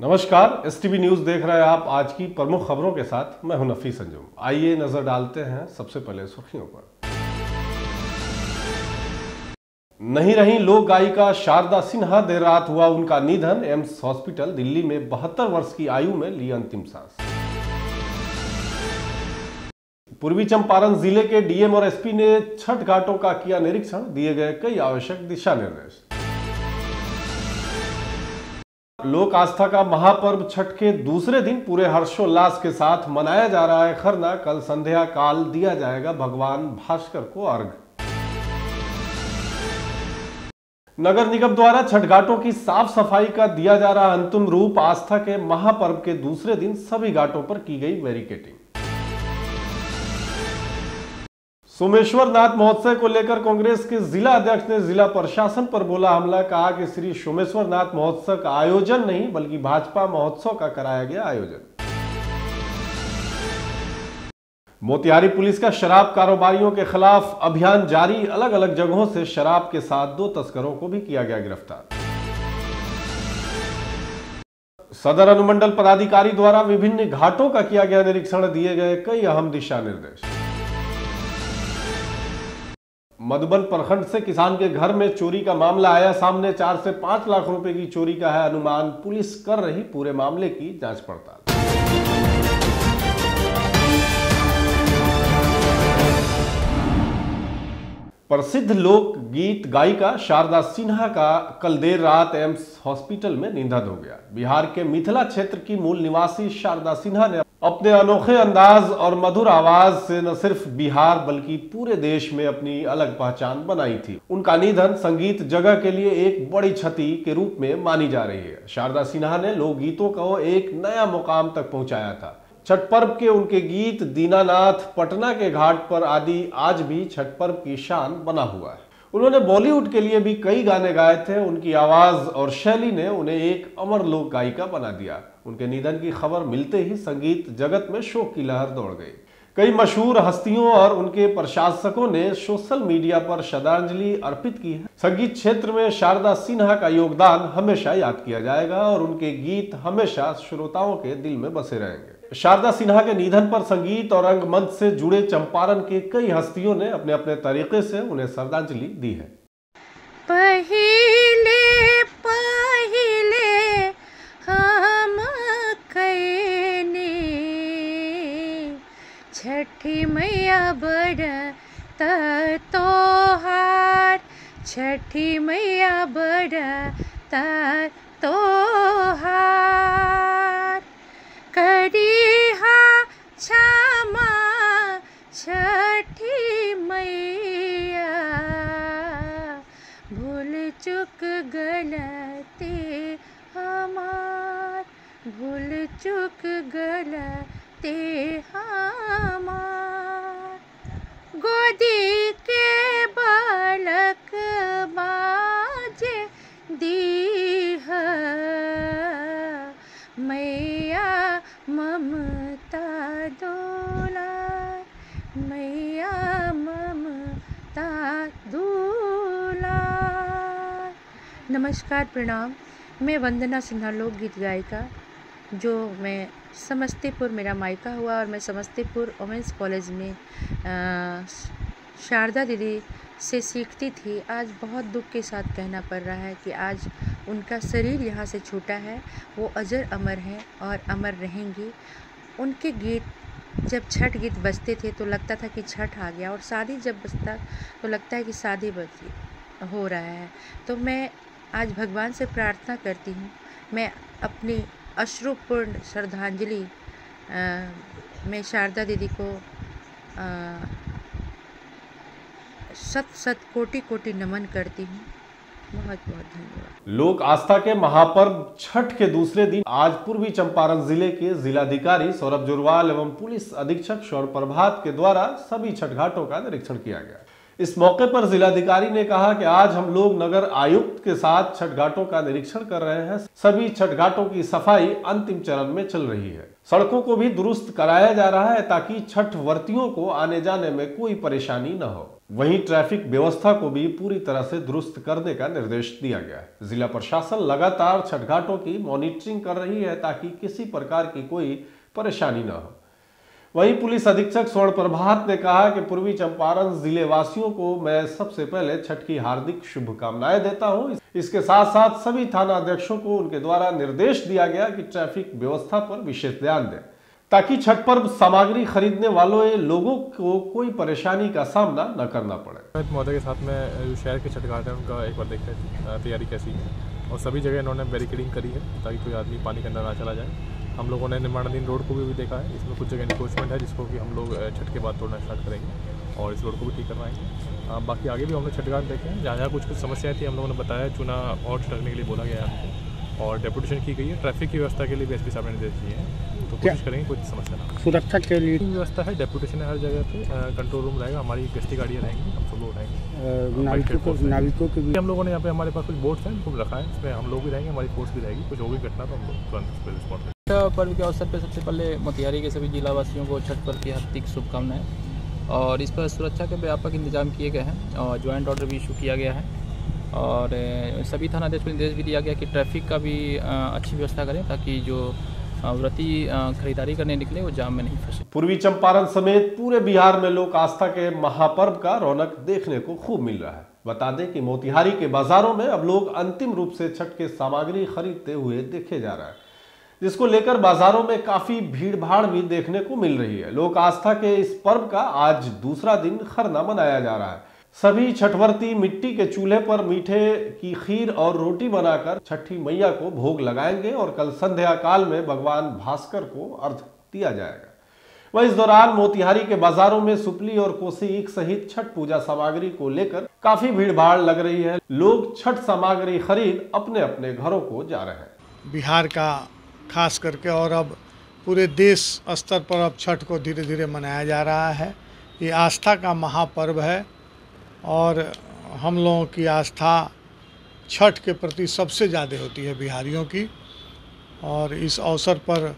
नमस्कार S news देख रहे हैं आप आज की प्रमुख खबरों के साथ। मैं हूँ नफीस अंजुम। आइए नज़र डालते हैं सबसे पहले सुर्खियों पर। नहीं रही लोक गायिका शारदा सिन्हा, देर रात हुआ उनका निधन। एम्स हॉस्पिटल दिल्ली में बहत्तर वर्ष की आयु में ली अंतिम सांस। पूर्वी चंपारण ज़िले के डीएम और एसपी ने छठ घाटों का किया निरीक्षण, दिए गए कई आवश्यक दिशा निर्देश। लोक आस्था का महापर्व छठ के दूसरे दिन पूरे हर्षोल्लास के साथ मनाया जा रहा है खरना। कल संध्या काल दिया जाएगा भगवान भास्कर को अर्घ। नगर निगम द्वारा छठ घाटों की साफ़ सफ़ाई का दिया जा रहा अंतिम रूप। आस्था के महापर्व के दूसरे दिन सभी घाटों पर की गई बैरिकेटिंग सोमेश्वर नाथ महोत्सव को लेकर कांग्रेस के जिला अध्यक्ष ने जिला प्रशासन पर बोला हमला। कहा कि श्री सोमेश्वर नाथ महोत्सव का आयोजन नहीं, बल्कि भाजपा महोत्सव का कराया गया आयोजन। मोतिहारी पुलिस का शराब कारोबारियों के खिलाफ अभियान जारी। अलग अलग जगहों से शराब के साथ दो तस्करों को भी किया गया गिरफ़्तार। सदर अनुमंडल पदाधिकारी द्वारा विभिन्न घाटों का किया गया निरीक्षण, दिए गए कई अहम दिशा निर्देश। मधुबन प्रखंड से किसान के घर में चोरी का मामला आया। सामने चार से पाँच लाख रुपए की चोरी का है अनुमान। पुलिस कर रही पूरे मामले की जाँच पड़ताल। प्रसिद्ध लोक गीत गायिका शारदा सिन्हा का कल देर रात एम्स हॉस्पिटल में निधन हो गया। बिहार के मिथिला क्षेत्र की मूल निवासी शारदा सिन्हा ने अपने अनोखे अंदाज और मधुर आवाज़ से न सिर्फ़ बिहार, बल्कि पूरे देश में अपनी अलग पहचान बनाई थी। उनका निधन संगीत जगह के लिए एक बड़ी क्षति के रूप में मानी जा रही है। शारदा सिन्हा ने लोकगीतों को एक नया मुकाम तक पहुँचाया था। छठ पर्व के उनके गीत दीनानाथ, पटना के घाट पर आदि आज भी छठ पर्व की शान बना हुआ है। उन्होंने बॉलीवुड के लिए भी कई गाने गाए थे। उनकी आवाज़ और शैली ने उन्हें एक अमर लोक गायिका बना दिया। उनके निधन की खबर मिलते ही संगीत जगत में शोक की लहर दौड़ गई। कई मशहूर हस्तियों और उनके प्रशासकों ने सोशल मीडिया पर श्रद्धांजलि अर्पित की है। संगीत क्षेत्र में शारदा सिन्हा का योगदान हमेशा याद किया जाएगा और उनके गीत हमेशा श्रोताओं के दिल में बसे रहेंगे। शारदा सिन्हा के निधन पर संगीत और रंगमंच से जुड़े चंपारण के कई हस्तियों ने अपने अपने तरीके से उन्हें श्रद्धांजलि दी है। पहिले पहिले हम छठी मैया बड़ तोहार, छठी मैया बड़ चुक गलती हमार भूल चुक गलती हमार गोदी के बालक बाजे दीह नमस्कार, प्रणाम। मैं वंदना सिन्हा, लोकगीत गायिका, जो मैं समस्तीपुर, मेरा मायका हुआ और मैं समस्तीपुर वुमेंस कॉलेज में शारदा दीदी से सीखती थी। आज बहुत दुख के साथ कहना पड़ रहा है कि आज उनका शरीर यहाँ से छूटा है। वो अजर अमर हैं और अमर रहेंगी। उनके गीत जब छठ गीत बजते थे तो लगता था कि छठ आ गया और शादी जब बजता तो लगता है कि शादी बजी, हो रहा है। तो मैं आज भगवान से प्रार्थना करती हूँ। मैं अपनी अश्रुपूर्ण श्रद्धांजलि मैं शारदा दीदी को शत शत कोटि कोटि नमन करती हूँ। बहुत बहुत धन्यवाद। लोक आस्था के महापर्व छठ के दूसरे दिन आज पूर्वी चंपारण ज़िले के जिलाधिकारी सौरभ जुरवाल एवं पुलिस अधीक्षक शौर प्रभात के द्वारा सभी छठ घाटों का निरीक्षण किया गया। इस मौके पर जिलाधिकारी ने कहा कि आज हम लोग नगर आयुक्त के साथ छठ घाटों का निरीक्षण कर रहे हैं। सभी छठ घाटों की सफ़ाई अंतिम चरण में चल रही है। सड़कों को भी दुरुस्त कराया जा रहा है ताकि छठ वर्तियों को आने जाने में कोई परेशानी न हो। वहीं ट्रैफ़िक व्यवस्था को भी पूरी तरह से दुरुस्त करने का निर्देश दिया गया है। जिला प्रशासन लगातार छठ घाटों की मॉनिटरिंग कर रही है ताकि किसी प्रकार की कोई परेशानी न हो। वहीं पुलिस अधीक्षक स्वर्ण प्रभात ने कहा कि पूर्वी चंपारण ज़िले वासियों को मैं सबसे पहले छठ की हार्दिक शुभकामनाएँ देता हूँ। इसके साथ साथ सभी थाना अध्यक्षों को उनके द्वारा निर्देश दिया गया कि ट्रैफ़िक व्यवस्था पर विशेष ध्यान दें, ताकि छठ पर्व सामग्री खरीदने वालों लोगों को कोई परेशानी का सामना न करना पड़े। महोदय के साथ में जो शहर के छठ घाट है उनका एक बार देखते हैं तैयारी कैसी है। और सभी जगह इन्होंने बैरिकेडिंग करी है, ताकि कोई आदमी पानी के अंदर ना चला जाए। हम लोगों ने निर्माणाधीन रोड को भी, भी देखा है। इसमें कुछ जगह इंक्रोचमेंट है जिसको कि हम लोग छठ के बाद तोड़ना स्टार्ट करेंगे और इस रोड को भी ठीक करवाएँगे। बाकी आगे भी हमने छठ घाट देखे हैं। जहाँ जहाँ कुछ कुछ समस्याएँ थी हम लोगों ने बताया चुना और छटकने के लिए बोला गया है हमको और डेपुटेशन की गई है। ट्रैफ़िक की व्यवस्था के लिए भी एस पी साहब ने निर्देश दिए हैं। तो कोशिश करेंगे कोई समस्या ना सुरक्षा के लिए? व्यवस्था है डेपुटेशन है हर जगह पे। कंट्रोल रूम रहेगा हमारी गश्ती गाड़ियाँ रहेंगी हम सब लोग रहेंगे। नाविकों के भी हम लोगों ने यहाँ पे हमारे पास कुछ बोट्स हैं उनको रखा है उसमें हम लोग भी रहेंगे हमारी फोर्स भी रहेगी। कुछ होगी घटना तो हम लोग तुरंत उस पर रिस्पॉन्ड पर्व के अवसर पर सबसे पहले मोतिहारी के सभी जिलावासियों को छठ पर्व की हार्दिक शुभकामनाएँ। और इस पर सुरक्षा के व्यापक इंतज़ाम किए गए हैं और ज्वाइंट ऑर्डर भी इशू किया गया है। और सभी थाना थानाध्यक्ष को निर्देश भी दिया गया कि ट्रैफ़िक का भी अच्छी व्यवस्था करें ताकि जो व्रती खरीदारी करने निकले वो जाम में नहीं फंसे। पूर्वी चंपारण समेत पूरे बिहार में लोक आस्था के महापर्व का रौनक देखने को खूब मिल रहा है। बता दें कि मोतिहारी के बाजारों में अब लोग अंतिम रूप से छठ के सामग्री खरीदते हुए देखे जा रहा है। जिसको लेकर बाजारों में काफ़ी भीड़ भाड़ भी देखने को मिल रही है। लोक आस्था के इस पर्व का आज दूसरा दिन खरना मनाया जा रहा है। सभी छठवर्ती मिट्टी के चूल्हे पर मीठे की खीर और रोटी बनाकर छठी मैया को भोग लगाएँगे और कल संध्या काल में भगवान भास्कर को अर्थ दिया जाएगा। वह इस दौरान मोतिहारी के बाजारों में सुपली और कोसी ईख सहित छठ पूजा सामग्री को लेकर काफ़ी भीड़ भाड़ लग रही है। लोग छठ सामग्री खरीद अपने अपने घरों को जा रहे हैं। बिहार का खास करके और अब पूरे देश स्तर पर अब छठ को धीरे धीरे मनाया जा रहा है। ये आस्था का महापर्व है और हम लोगों की आस्था छठ के प्रति सबसे ज़्यादा होती है बिहारियों की। और इस अवसर पर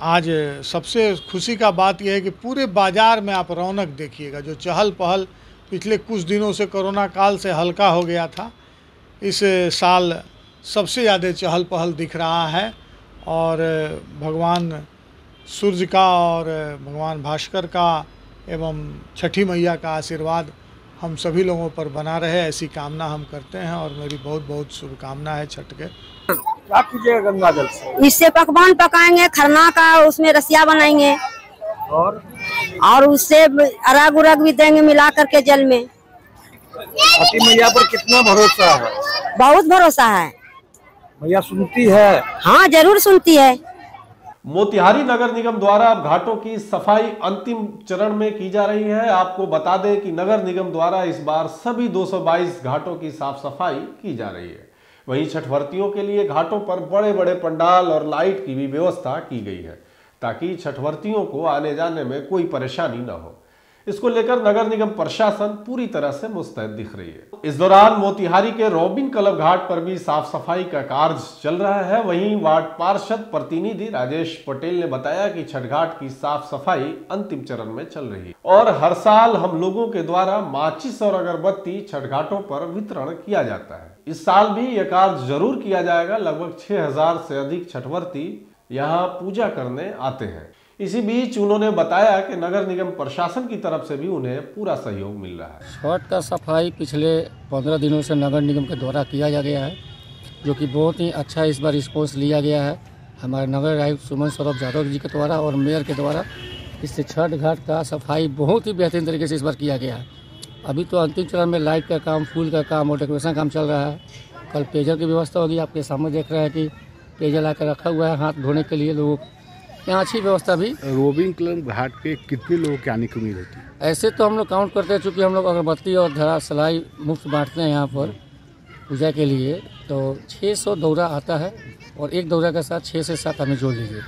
आज सबसे खुशी का बात यह है कि पूरे बाज़ार में आप रौनक देखिएगा। जो चहल पहल पिछले कुछ दिनों से कोरोना काल से हल्का हो गया था, इस साल सबसे ज़्यादा चहल पहल दिख रहा है। और भगवान सूर्य का और भगवान भास्कर का एवं छठी मैया का आशीर्वाद हम सभी लोगों पर बना रहे ऐसी कामना हम करते हैं और मेरी बहुत बहुत शुभकामना है छठ के। क्या कीजिएगा गंगा जल से। इससे पकवान पकाएँगे खरना का उसमें रसिया बनाएँगे। और? और उससे अरग उरग भी देंगे मिला करके जल में। छठी मैया पर कितना भरोसा है? बहुत भरोसा है। मैया सुनती है? हाँ ज़रूर सुनती है। मोतिहारी नगर निगम द्वारा अब घाटों की सफ़ाई अंतिम चरण में की जा रही है। आपको बता दें कि नगर निगम द्वारा इस बार सभी 222 घाटों की साफ़ सफ़ाई की जा रही है। वहीं छठवर्तियों के लिए घाटों पर बड़े बड़े पंडाल और लाइट की भी व्यवस्था की गई है ताकि छठवर्तियों को आने जाने में कोई परेशानी न हो। इसको लेकर नगर निगम प्रशासन पूरी तरह से मुस्तैद दिख रही है। इस दौरान मोतिहारी के रॉबिन क्लब घाट पर भी साफ़ सफ़ाई का कार्य चल रहा है। वहीं वार्ड पार्षद प्रतिनिधि राजेश पटेल ने बताया कि छठ घाट की साफ़ सफ़ाई अंतिम चरण में चल रही है और हर साल हम लोगों के द्वारा माचिस और अगरबत्ती छठ घाटों पर वितरण किया जाता है। इस साल भी यह कार्य ज़रूर किया जाएगा। लगभग छह हज़ार से अधिक छठवर्ती यहाँ पूजा करने आते हैं। इसी बीच उन्होंने बताया कि नगर निगम प्रशासन की तरफ़ से भी उन्हें पूरा सहयोग मिल रहा है। छठ का सफ़ाई पिछले पंद्रह दिनों से नगर निगम के द्वारा किया जा गया है, जो कि बहुत ही अच्छा इस बार रिस्पॉन्स लिया गया है। हमारे नगर आयुक्त सुमन सौरभ यादव जी के द्वारा और मेयर के द्वारा इससे छठ घाट का सफ़ाई बहुत ही बेहतरीन तरीके से इस बार किया गया है। अभी तो अंतिम चरण में लाइट का काम, फूल का काम और डेकोरेशन काम चल रहा है। कल पेयजल की व्यवस्था होगी, आपके सामने देख रहे हैं कि पेयजल आकर रखा हुआ है हाथ धोने के लिए लोग। यहाँ अच्छी व्यवस्था भी। रोबिंग क्लब घाट पे कितने लोगों के आने की उम्मीद होती? है ऐसे तो हम लोग काउंट करते हैं चूँकि हम लोग अगरबत्ती और धरा सलाई मुफ़्त बांटते हैं यहाँ पर पूजा के लिए तो 600 दौरा आता है और एक दौरा के साथ छः से सात हमें जोड़ लीजिए।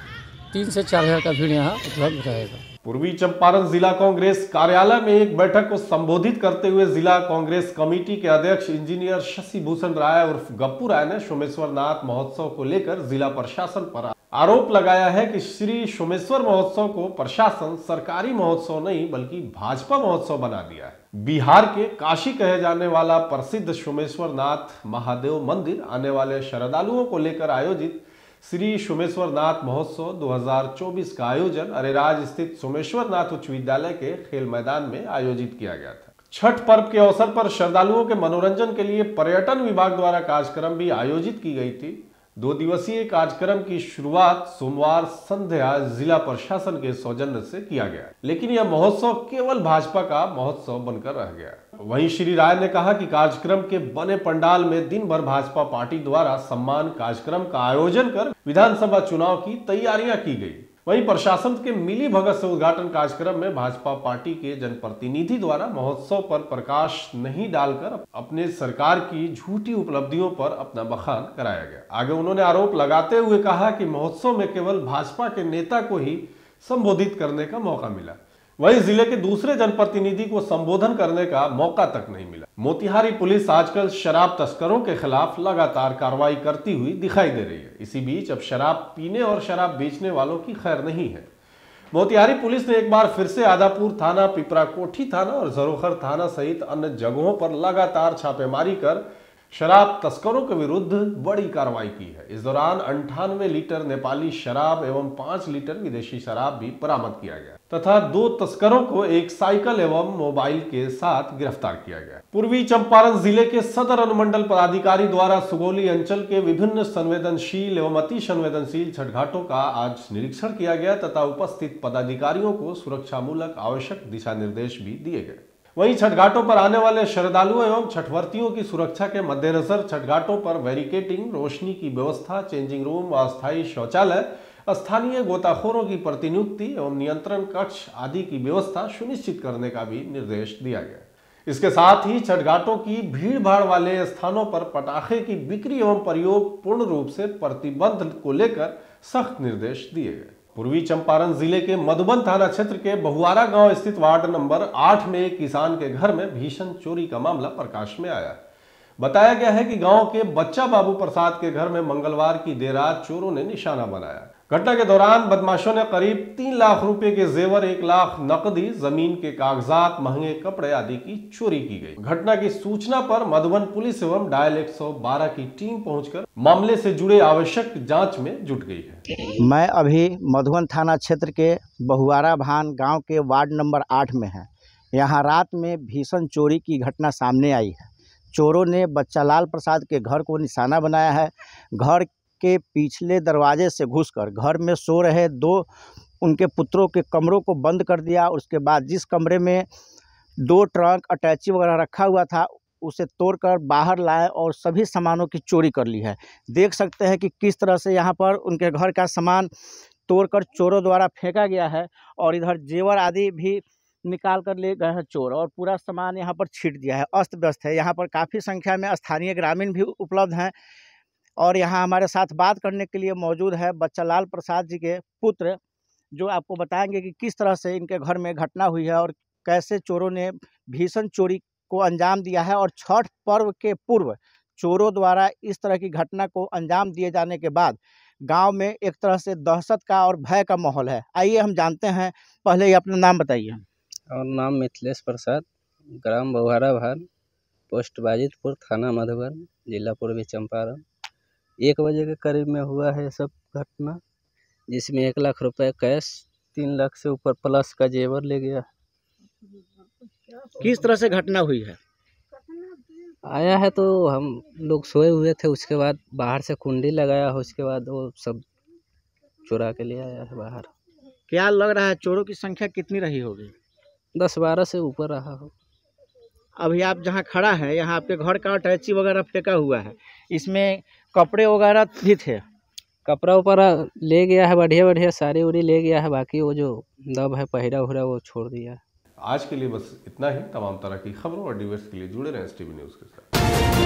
तीन से चार हज़ार का भीड़ यहाँ उपलब्ध रहेगा। पूर्वी चंपारण जिला कांग्रेस कार्यालय में एक बैठक को संबोधित करते हुए जिला कांग्रेस कमेटी के अध्यक्ष इंजीनियर शशि भूषण राय उर्फ़ गप्पू राय ने सोमेश्वर नाथ महोत्सव को लेकर जिला प्रशासन पर आरोप लगाया है कि श्री सोमेश्वर महोत्सव को प्रशासन सरकारी महोत्सव नहीं, बल्कि भाजपा महोत्सव बना दिया है। बिहार के काशी कहे जाने वाला प्रसिद्ध सोमेश्वर नाथ महादेव मंदिर आने वाले श्रद्धालुओं को लेकर आयोजित श्री सोमेश्वर नाथ महोत्सव 2024 का आयोजन अरेराज स्थित सोमेश्वर नाथ उच्च विद्यालय के खेल मैदान में आयोजित किया गया था। छठ पर्व के अवसर पर श्रद्धालुओं के मनोरंजन के लिए पर्यटन विभाग द्वारा कार्यक्रम भी आयोजित की गई थी। दो दिवसीय कार्यक्रम की शुरुआत सोमवार संध्या जिला प्रशासन के सौजन्य से किया गया। लेकिन यह महोत्सव केवल भाजपा का महोत्सव बनकर रह गया। वहीं श्री राय ने कहा कि कार्यक्रम के बने पंडाल में दिन भर भाजपा पार्टी द्वारा सम्मान कार्यक्रम का आयोजन कर विधानसभा चुनाव की तैयारियाँ की गई। वहीं प्रशासन के मिली भगत से उद्घाटन कार्यक्रम में भाजपा पार्टी के जनप्रतिनिधि द्वारा महोत्सव पर प्रकाश नहीं डालकर अपने सरकार की झूठी उपलब्धियों पर अपना बखान कराया गया। आगे उन्होंने आरोप लगाते हुए कहा कि महोत्सव में केवल भाजपा के नेता को ही संबोधित करने का मौका मिला। वहीं ज़िले के दूसरे जनप्रतिनिधि को संबोधन करने का मौका तक नहीं मिला। मोतिहारी पुलिस आजकल शराब तस्करों के खिलाफ लगातार कार्रवाई करती हुई दिखाई दे रही है। इसी बीच अब शराब पीने और शराब बेचने वालों की खैर नहीं है। मोतिहारी पुलिस ने एक बार फिर से आदापुर थाना पिपरा कोठी थाना और जरोखर थाना सहित अन्य जगहों पर लगातार छापेमारी कर शराब तस्करों के विरुद्ध बड़ी कार्रवाई की है। इस दौरान अंठानवे लीटर नेपाली शराब एवं पाँच लीटर विदेशी शराब भी बरामद किया गया तथा दो तस्करों को एक साइकिल एवं मोबाइल के साथ गिरफ़्तार किया गया। पूर्वी चंपारण ज़िले के सदर अनुमंडल पदाधिकारी द्वारा सुगोली अंचल के विभिन्न संवेदनशील एवं अति संवेदनशील छठ घाटों का आज निरीक्षण किया गया तथा उपस्थित पदाधिकारियों को सुरक्षा मूलक आवश्यक दिशा निर्देश भी दिए गए। वहीं छठ घाटों पर आने वाले श्रद्धालुओं एवं छठवर्तियों की सुरक्षा के मद्देनजर छठ घाटों पर बैरिकेटिंग रोशनी की व्यवस्था, चेंजिंग रूम, अस्थायी शौचालय, स्थानीय गोताखोरों की प्रतिनियुक्ति एवं नियंत्रण कक्ष आदि की व्यवस्था सुनिश्चित करने का भी निर्देश दिया गया। इसके साथ ही छठ घाटों की भीड़ भाड़ वाले स्थानों पर पटाखे की बिक्री एवं प्रयोग पूर्ण रूप से प्रतिबंध को लेकर सख्त निर्देश दिए गए। पूर्वी चंपारण ज़िले के मधुबन थाना क्षेत्र के बहुआरा गाँव स्थित वार्ड नंबर आठ में एक किसान के घर में भीषण चोरी का मामला प्रकाश में आया। बताया गया है कि गाँव के बच्चा बाबू प्रसाद के घर में मंगलवार की देर रात चोरों ने निशाना बनाया। घटना के दौरान बदमाशों ने करीब तीन लाख रुपए के जेवर, एक लाख नकदी, ज़मीन के कागजात, महँगे कपड़े आदि की चोरी की गई। घटना की सूचना पर मधुबन पुलिस एवं डायल 112 की टीम पहुंचकर मामले से जुड़े आवश्यक जाँच में जुट गई है। मैं अभी मधुबन थाना क्षेत्र के बहुआरा भान गाँव के वार्ड नंबर आठ में है। यहाँ रात में भीषण चोरी की घटना सामने आई है। चोरों ने बच्चा लाल प्रसाद के घर को निशाना बनाया है। घर के पिछले दरवाजे से घुसकर घर में सो रहे दो उनके पुत्रों के कमरों को बंद कर दिया। उसके बाद जिस कमरे में दो ट्रंक अटैची वगैरह रखा हुआ था, उसे तोड़कर बाहर लाए और सभी सामानों की चोरी कर ली है। देख सकते हैं कि किस तरह से यहाँ पर उनके घर का सामान तोड़कर चोरों द्वारा फेंका गया है और इधर जेवर आदि भी निकाल कर ले गए हैं चोर और पूरा सामान यहाँ पर छीट दिया है। अस्त व्यस्त है। यहाँ पर काफ़ी संख्या में स्थानीय ग्रामीण भी उपलब्ध हैं। और यहाँ हमारे साथ बात करने के लिए मौजूद है बच्चा लाल प्रसाद जी के पुत्र, जो आपको बताएँगे कि किस तरह से इनके घर में घटना हुई है और कैसे चोरों ने भीषण चोरी को अंजाम दिया है और छठ पर्व के पूर्व चोरों द्वारा इस तरह की घटना को अंजाम दिए जाने के बाद गाँव में एक तरह से दहशत का और भय का माहौल है। आइए हम जानते हैं, पहले ही अपना नाम बताइए। और नाम मिथिलेश प्रसाद, ग्राम बहुहारा भान, पोस्ट बाजितपुर, थाना मधुबन, जिला पूर्वी चंपारण। एक बजे के करीब में हुआ है सब घटना जिसमें एक लाख रुपए कैश तीन लाख से ऊपर प्लस का जेवर ले गया। किस तरह से घटना हुई है? आया है तो हम लोग सोए हुए थे उसके बाद बाहर से कुंडी लगाया हो उसके बाद वो सब चुरा के ले आया है बाहर। क्या लग रहा है चोरों की संख्या कितनी रही होगी? दस बारह से ऊपर रहा हो। अभी आप जहाँ खड़ा है यहाँ आपके घर का अटैची वगैरह फेंका हुआ है इसमें कपड़े वगैरह भी थे। कपड़ा उपड़ा ले गया है, बढ़िया बढ़िया साड़ी उड़ी ले गया है, बाकी वो जो दब है, पहरा उहरा वो छोड़ दिया। आज के लिए बस इतना ही। तमाम तरह की खबरों और डिबेट्स के लिए जुड़े रहें एस टी न्यूज़ के साथ।